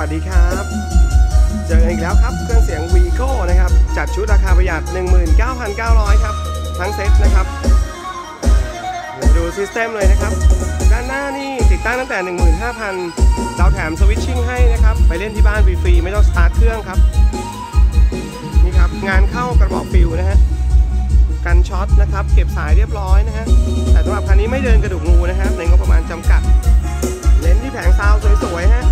วัสดีครับ เจออีกแล้วครับ เครื่องเสียง v ีโก้นะครับ จัดชุดราคาประหยัด 19,900 ครับ ทั้งเซ็ตนะครับ ดู system เลยนะครับ ด้านหน้านี่ติดตั้งตั้งแต่ 15,000 เราแถม switching ให้นะครับ ไปเล่นที่บ้านฟรีๆไม่ต้องสตาร์ทเครื่องครับ นี่ครับ งานเข้ากระบอกฟิวส์นะฮะกันช็อตนะครับ เก็บสายเรียบร้อยนะฮะ แต่สำหรับคันนี้ไม่เดินกระดูกงูนะครับในงบประมาณจำกัด เน้นที่แผงซาวสวยๆฮะ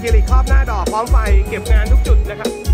คริลิกครอบหน้าดอกพร้อมไฟเก็บงานทุกจุดนะครับ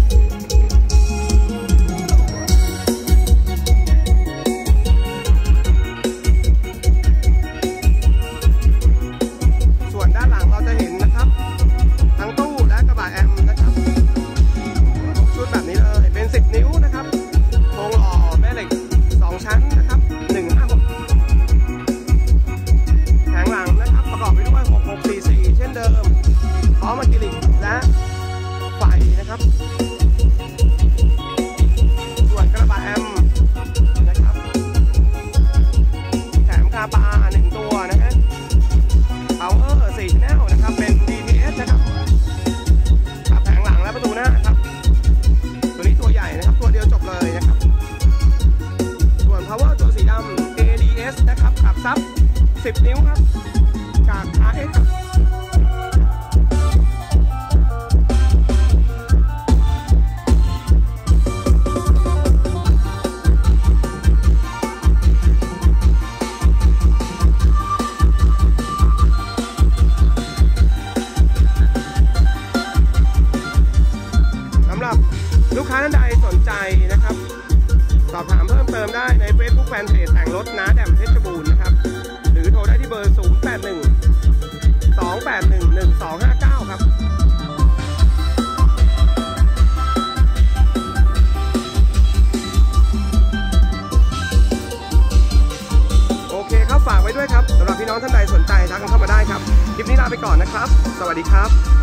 10 นิ้วครับ จาก RX ครับสำหรับลูกค้าท่านใดสนใจนะครับ สอบถามเพิ่มเติมได้ใน Facebook Fanpage แต่งรถน้า 081 281 1259 ครับโอเคครับฝากไว้ด้วยครับสำหรับพี่น้องท่านใดสนใจทักกันเข้ามาได้ครับ คลิปนี้ลาไปก่อนนะครับ สวัสดีครับ